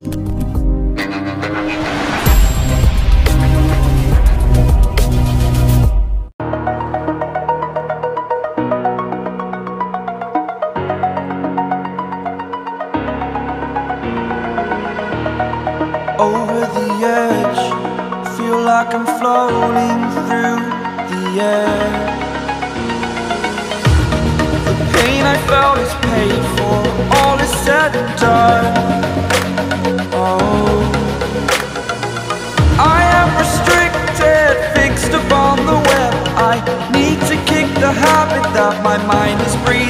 over the edge. Feel like I'm floating through the air. The pain I felt is paid need to kick the habit that my mind is breathing.